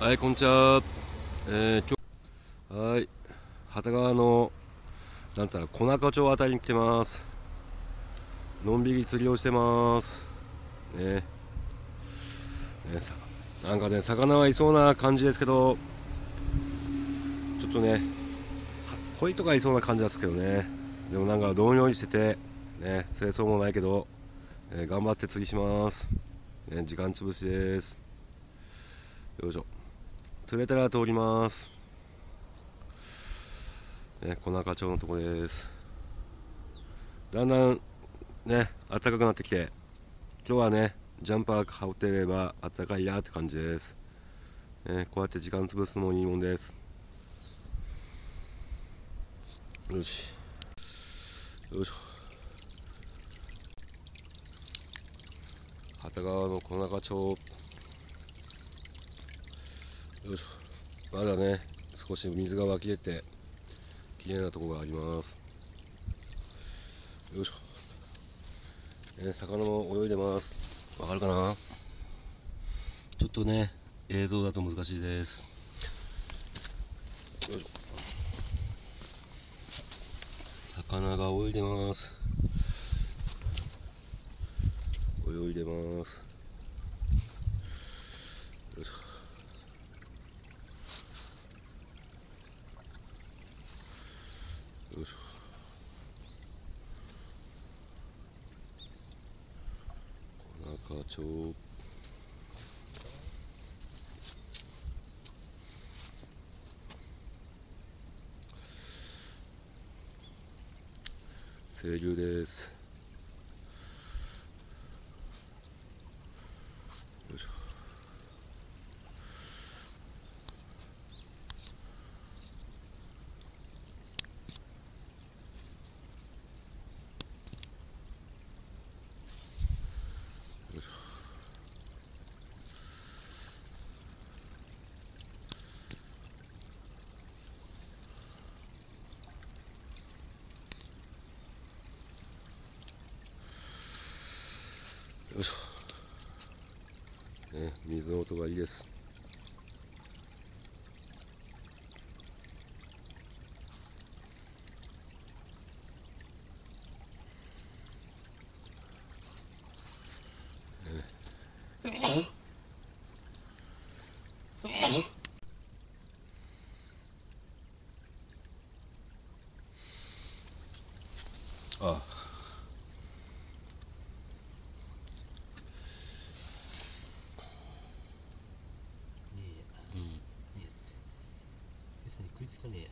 はい、こんにちは。えー、今日、はい、畑川の、なんつったら、小中町あたりに来てます。のんびり釣りをしてます。ね。ねさなんかね、魚はいそうな感じですけど、ちょっとね、鯉とかいそうな感じですけどね。でもなんか、どんよりしてて、ね、釣れそうもないけど、えー頑張って釣りします。ね、時間潰しです。よいしょ。釣れたら通ります。ね、小中町のとこです。だんだんね、暖かくなってきて、今日はね、ジャンパー羽織ってれば暖かいやって感じです。ね、こうやって時間潰すのもいいもんです。よし。よいしょ。畑川の小中町。まだね、少し水が湧き出て、綺麗なところがあります。よいしょ。ね、魚も泳いでます。わかるかな？ちょっとね、映像だと難しいです。よいしょ。魚が泳いでます。泳いでます。よいしょ。よいしょ。小中町。清流です。よいしょ。よいしょよいしょ。ね、水の音がいいです。ああねえうん、ねえって餌に食いつかねえや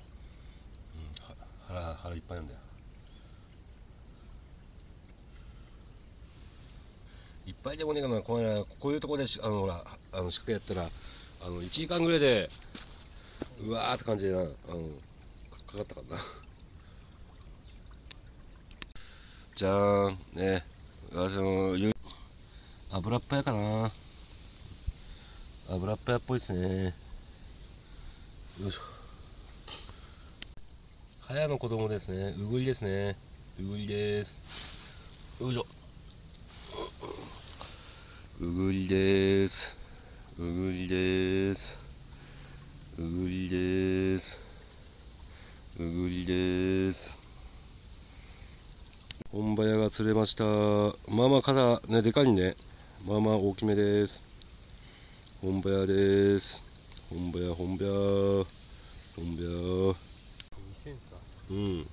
うん、は腹いっぱいなんだよ。いっぱいでもねえかなこのこういうとこであのほらあの仕掛けやったらあの1時間ぐらいでうわーって感じでなあのかかったからな。じゃーんね私の油っぱやかな。油っぱやっぽいですね。よいしょ。早の子供ですね。うぐいですね。うぐいです。よいしょ。うぐいです。うぐいです。うぐいです。うぐいです。本早が釣れました。まあまあ肩ね、でかいね。まあまあ大きめです。本早です。本早、本早。本早。2000かうん。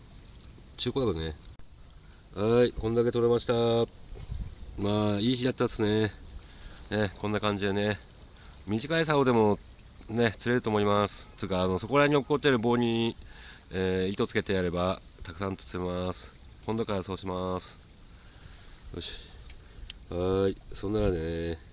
中古だからね。はい、こんだけ取れました。まあ、いい日だったっすね。ね、こんな感じでね。短い竿でも、ね、釣れると思います。つうか、あの、そこら辺に落っこってる棒に、えー糸つけてやれば、たくさん釣れます。今度からそうします。よし。はい、そんならね。